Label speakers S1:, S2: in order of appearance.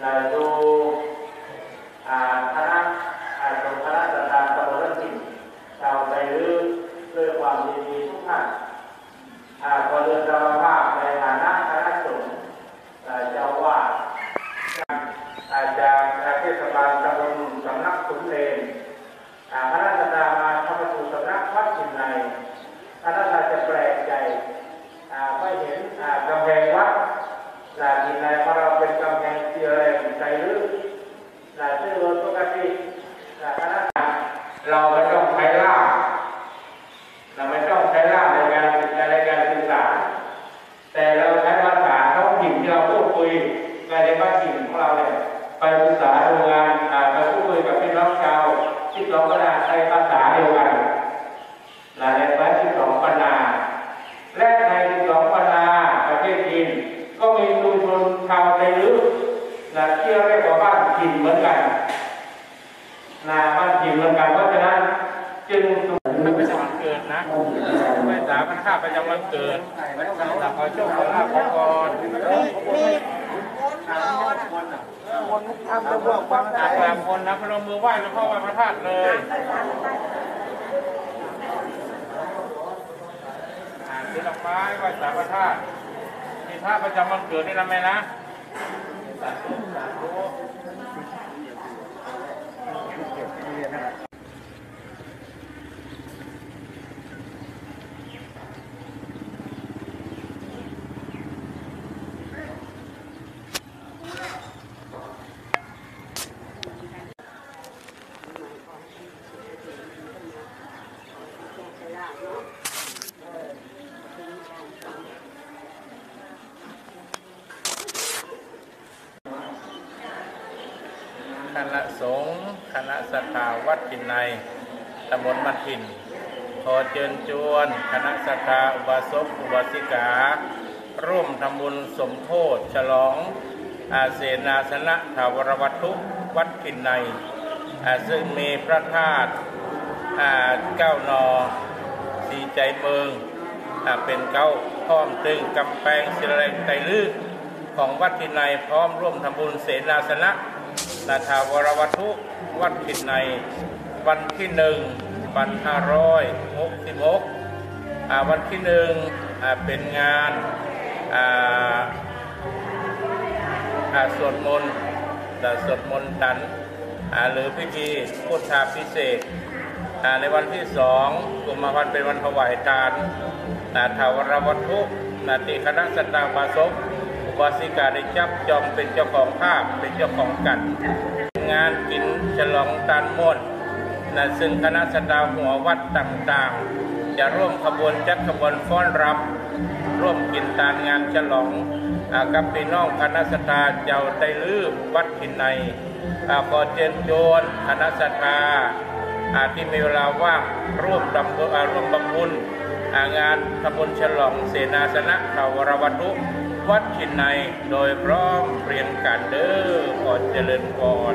S1: เราดูอ่า เรือนธรรมภาพในฐานะคณะสงฆ์เจ้าวาดอาจารย์เทศ
S2: บาลตำบลสำนักขุนเลนคณะราชดามาเข้ามาสู่สำนักวัดสินในพระราชาจะแปลกใจไม่เห็นกำแพงวัดสินในเพราเราเป็นกำแพงเตียแรงใจลึกซึ่งโดยปกติคณะเราเป็น แต่เราใช้ภาษาท้องถิ่นที่เราพูดคุยในในบ้านถิ่นของเราเนี่ยไปปรึกษาดูงานอ่าไปพูดคุยกับพี่น้องชาวที่สองปัญนาในภาษาเดียวกันนะในภาษาที่สองปัญนาและในที่สองปัญนาประเทศจีนก็มีชุมชนชาวไทยลึกนะที่เรียกว่าบ้านถิ่นเหมือนกันนะบ้านถิ่นเหมือนกันเพราะฉะนั้นจึง
S1: ไม่ ประจำวันเกิดนะไม่สาพันค่าประจำวันเกิดแต่ขอโชคขอลาภขอพร
S3: มีคนทำระบบความ
S1: อาสามคนนะพนมมือไหว้หลวงพ่อวัดพระธาตุเลยอ่าซื้อดอกไม้ไหว้สามพระธาตุมีพระประจำวันเกิดนี่นะแม่นะสาธุสาธุ ณะสงฆ์คณะสถาวัดกินในตำบลมัดหิน ขอเชิญชวน คณะสถาอุบาสกอุบาสิกา ร่วมทำบุญสมโพธฉลองอาเสนาสนะถาวรวัตถุวัดกินใน ซึ่งมีพระธาตุอ่าเก้านอสีใจเมืองอเป็นเก้าพร้อมตึงกำแพงศิลแรงไตรลึกของวัดทินในพร้อมร่วมทำบุญเสนาสนะ นาถาวรวัตถุวัดทินในวันที่หนึ่งปันห้าร้อยหกสิบหกวันที่หนึ่งเป็นงานสวดมนต์สวดมนต์ตันหรือพิธีพุทธาพิเศษในวันที่สองกุมภาพันธ์เป็นวันถวายทานนาถาวรวัตถุนาติคณะสัตตาบาสก อุบาสิกาได้จับจองเป็นเจ้าของภาพเป็นเจ้าของกัน งานกินฉลองตานม่นนะซึ่งคณะสัตตาหัววัดต่างๆ จะร่วมขบวนจัดขบวนฟ้อนรำร่วมกินตานงานฉลองอกับพี่น้องคณะสัตตาเจ้าได้ลือวัดขินในขอเชิญชวนคณะสัตตาอาที่มีเวลาว่างร่วมดำร่วมบำบุญงานขบวนฉลองเสนาสนะขาวรวัตถุ วัดชินในโดยพร้อมเรียนกันเด้อขอเจริญพร